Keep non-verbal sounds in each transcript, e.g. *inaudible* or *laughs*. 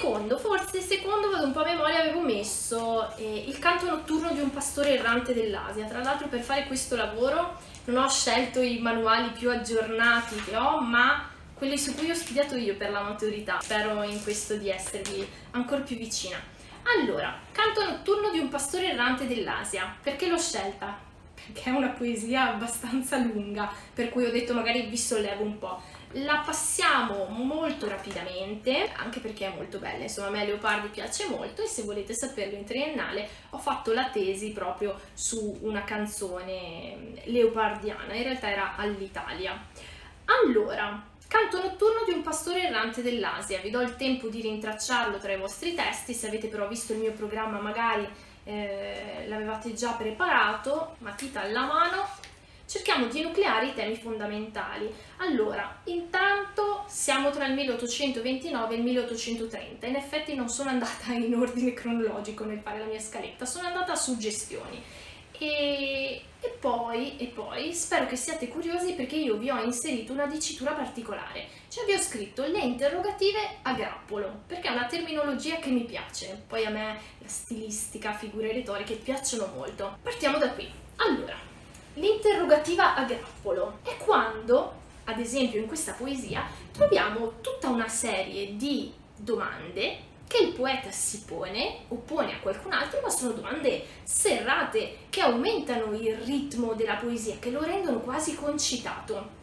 Secondo, forse secondo, vado un po' a memoria, avevo messo eh, il canto notturno di un pastore errante dell'Asia. Tra l'altro per fare questo lavoro non ho scelto i manuali più aggiornati che ho, ma quelli su cui ho studiato io per la maturità. Spero in questo di esservi ancora più vicina. Allora, canto notturno di un pastore errante dell'Asia. Perché l'ho scelta? Perché è una poesia abbastanza lunga, per cui ho detto magari vi sollevo un po'. La passiamo molto rapidamente, anche perché è molto bella, insomma a me Leopardi piace molto e se volete saperlo in triennale ho fatto la tesi proprio su una canzone leopardiana, in realtà era all'Italia. Allora, Canto notturno di un pastore errante dell'Asia, vi do il tempo di rintracciarlo tra i vostri testi, se avete però visto il mio programma magari eh, l'avevate già preparato, matita alla mano, cerchiamo di enucleare i temi fondamentali. Allora, intanto siamo tra il 1829 e il 1830, in effetti non sono andata *laughs* in ordine cronologico nel fare la mia scaletta, sono andata a suggestioni. E, e, poi, e poi spero che siate curiosi perché io vi ho inserito una dicitura particolare, cioè vi ho scritto le interrogative a grappolo, perché è una terminologia che mi piace, poi a me la stilistica, figure retoriche piacciono molto. Partiamo da qui. Allora, l'interrogativa a grappolo è quando, ad esempio in questa poesia, troviamo tutta una serie di domande che il poeta si pone o pone a qualcun altro, ma sono domande serrate che aumentano il ritmo della poesia, che lo rendono quasi concitato.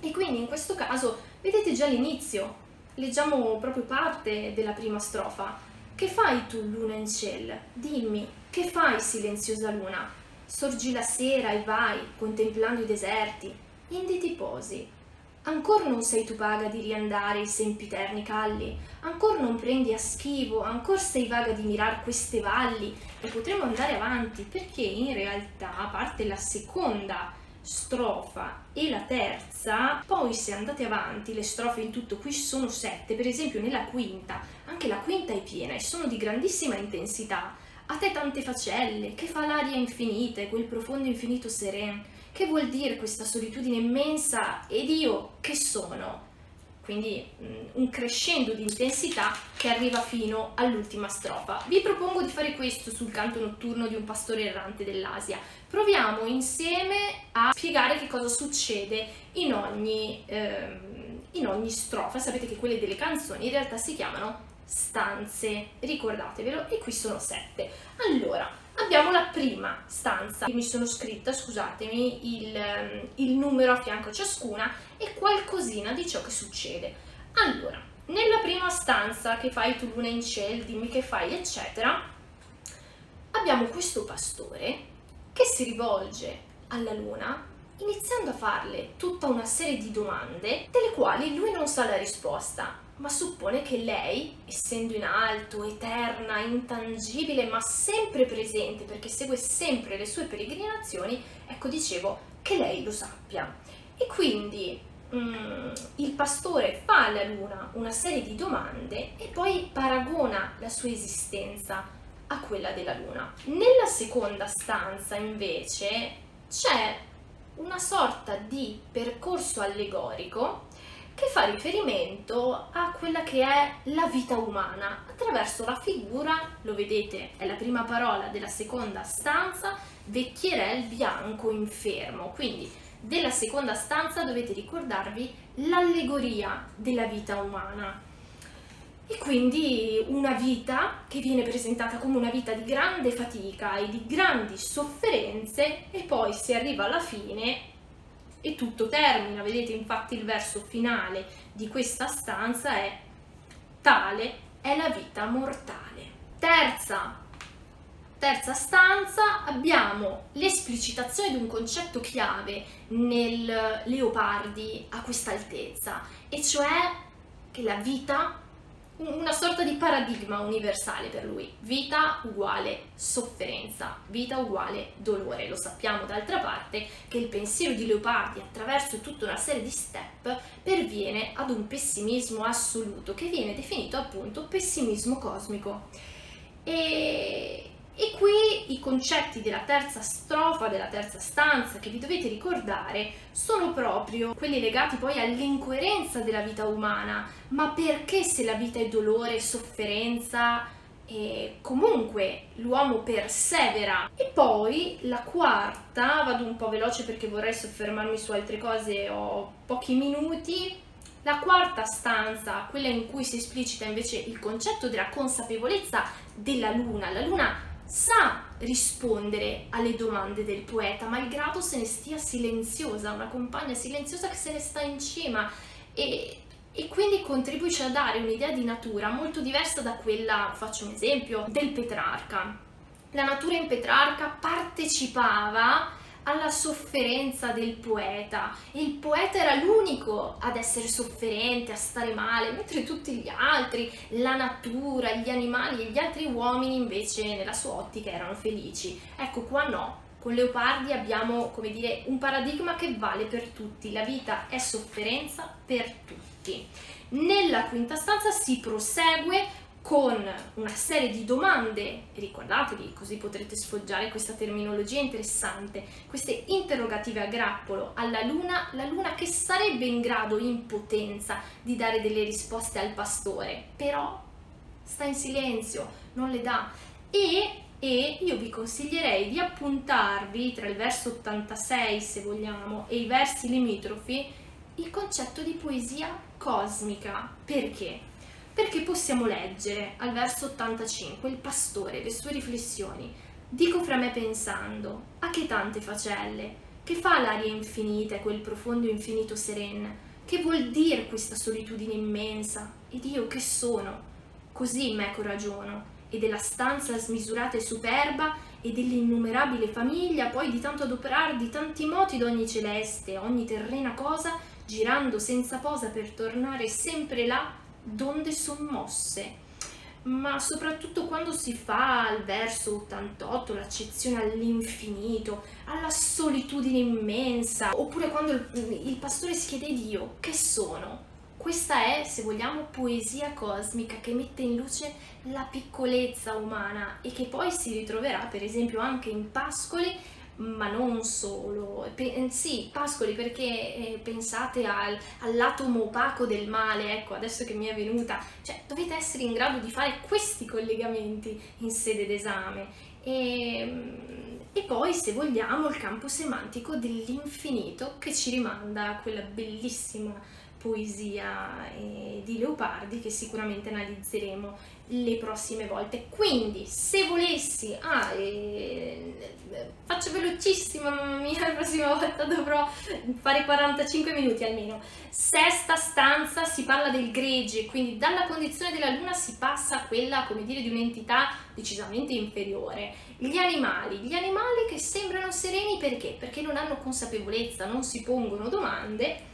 E quindi in questo caso vedete già l'inizio, leggiamo proprio parte della prima strofa. Che fai tu, luna in ciel? Dimmi, che fai, silenziosa luna? Sorgi la sera e vai, contemplando i deserti, indi ti posi, Ancor non sei tu paga di riandare i sempiterni calli, ancor non prendi a schivo, ancor sei vaga di mirar queste valli. E potremo andare avanti perché in realtà, a parte la seconda strofa e la terza, poi se andate avanti, le strofe in tutto qui sono sette, per esempio nella quinta, anche la quinta è piena e sono di grandissima intensità. A te tante facelle, che fa l'aria infinita e quel profondo infinito sereno, che vuol dire questa solitudine immensa ed io che sono? Quindi mm, un crescendo di intensità che arriva fino all'ultima strofa. Vi propongo di fare questo sul canto notturno di un pastore errante dell'Asia. Proviamo insieme a spiegare che cosa succede in ogni, ehm, in ogni strofa. Sapete che quelle delle canzoni in realtà si chiamano stanze, ricordatevelo, e qui sono sette. Allora, abbiamo la prima stanza mi sono scritta, scusatemi, il, ehm, il numero a fianco ciascuna e qualcosina di ciò che succede. Allora, nella prima stanza che fai tu luna in ciel, dimmi che fai, eccetera, abbiamo questo pastore che si rivolge alla luna iniziando a farle tutta una serie di domande delle quali lui non sa la risposta ma suppone che lei, essendo in alto, eterna, intangibile, ma sempre presente, perché segue sempre le sue peregrinazioni, ecco dicevo che lei lo sappia. E quindi mm, il pastore fa alla luna una serie di domande e poi paragona la sua esistenza a quella della luna. Nella seconda stanza invece c'è una sorta di percorso allegorico che fa riferimento a quella che è la vita umana attraverso la figura, lo vedete, è la prima parola della seconda stanza, vecchierel bianco infermo. Quindi della seconda stanza dovete ricordarvi l'allegoria della vita umana. E quindi una vita che viene presentata come una vita di grande fatica e di grandi sofferenze e poi si arriva alla fine e tutto termina. Vedete infatti il verso finale di questa stanza è tale è la vita mortale. Terza, terza stanza abbiamo l'esplicitazione di un concetto chiave nel Leopardi a questa altezza e cioè che la vita una sorta di paradigma universale per lui. Vita uguale sofferenza, vita uguale dolore. Lo sappiamo d'altra parte che il pensiero di Leopardi attraverso tutta una serie di step perviene ad un pessimismo assoluto che viene definito appunto pessimismo cosmico. E, E qui i concetti della terza strofa, della terza stanza che vi dovete ricordare sono proprio quelli legati poi all'incoerenza della vita umana. Ma perché se la vita è dolore, sofferenza, e comunque l'uomo persevera. E poi la quarta, vado un po' veloce perché vorrei soffermarmi su altre cose, ho pochi minuti. La quarta stanza, quella in cui si esplicita invece il concetto della consapevolezza della luna. La luna sa rispondere alle domande del poeta, malgrado se ne stia silenziosa, una compagna silenziosa che se ne sta in cima e, e quindi contribuisce a dare un'idea di natura molto diversa da quella, faccio un esempio, del Petrarca. La natura in Petrarca partecipava alla sofferenza del poeta il poeta era l'unico ad essere sofferente, a stare male, mentre tutti gli altri, la natura, gli animali e gli altri uomini invece nella sua ottica erano felici. Ecco qua no, con Leopardi abbiamo come dire un paradigma che vale per tutti, la vita è sofferenza per tutti. Nella quinta stanza si prosegue con una serie di domande, ricordatevi così potrete sfoggiare questa terminologia interessante, queste interrogative a grappolo alla luna, la luna che sarebbe in grado in potenza di dare delle risposte al pastore, però sta in silenzio, non le dà e, e io vi consiglierei di appuntarvi tra il verso 86 se vogliamo e i versi limitrofi il concetto di poesia cosmica. Perché? Perché possiamo leggere al verso 85 il pastore, le sue riflessioni. Dico fra me pensando, a che tante facelle, che fa l'aria infinita e quel profondo infinito seren, che vuol dire questa solitudine immensa? Ed io che sono? Così meco ragiono, e della stanza smisurata e superba, e dell'innumerabile famiglia, poi di tanto adoperar di tanti moti d'ogni celeste, ogni terrena cosa, girando senza posa per tornare sempre là donde sommosse ma soprattutto quando si fa al verso 88 l'accezione all'infinito, alla solitudine immensa, oppure quando il, il pastore si chiede Dio che sono. Questa è, se vogliamo, poesia cosmica che mette in luce la piccolezza umana e che poi si ritroverà, per esempio, anche in Pascoli ma non solo. Pe- eh, sì, Pascoli perché eh, pensate al, all'atomo opaco del male, ecco, adesso che mi è venuta, cioè dovete essere in grado di fare questi collegamenti in sede d'esame. E, ehm, e poi, se vogliamo, il campo semantico dell'infinito che ci rimanda a quella bellissima poesia eh, di Leopardi che sicuramente analizzeremo le prossime volte. Quindi, se volessi, ah, eh, faccio velocissima, mamma mia, *laughs* la prossima volta dovrò fare 45 minuti almeno. Sesta stanza si parla del gregge, quindi dalla condizione della luna si passa a quella, come dire, di un'entità decisamente inferiore. Gli animali, gli animali che sembrano sereni perché? Perché non hanno consapevolezza, non si pongono domande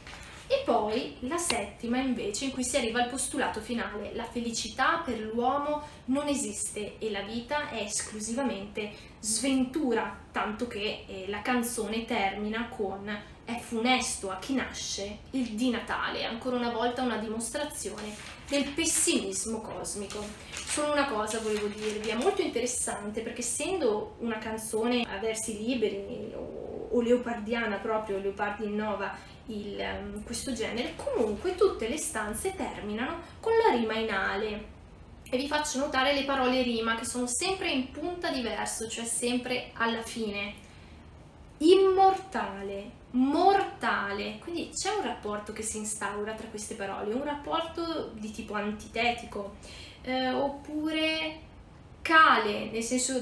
e poi la settima invece in cui si arriva al postulato finale, la felicità per l'uomo non esiste e la vita è esclusivamente sventura, tanto che eh, la canzone termina con è funesto a chi nasce il di Natale, ancora una volta una dimostrazione del pessimismo cosmico. Solo una cosa volevo dirvi, è molto interessante perché essendo una canzone a versi liberi o, leopardiana proprio, Leopardi innova il, ehm, questo genere, comunque tutte le stanze terminano con la rima in ale. E vi faccio notare le parole rima che sono sempre in punta di verso, cioè sempre alla fine. Immortale, mortale, quindi c'è un rapporto che si instaura tra queste parole, un rapporto di tipo antitetico, eh, oppure cale, nel senso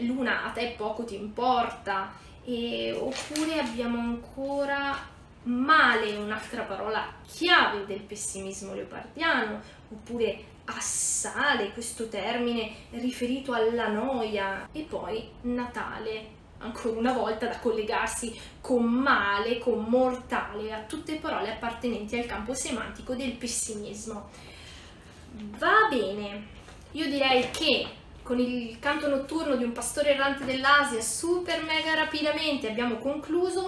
luna a te poco ti importa, e, oppure abbiamo ancora male, un'altra parola chiave del pessimismo leopardiano, oppure assale, questo termine riferito alla noia, e poi Natale, ancora una volta da collegarsi con male, con mortale, a tutte parole appartenenti al campo semantico del pessimismo. Va bene, io direi che con il canto notturno di un pastore errante dell'Asia super mega rapidamente abbiamo concluso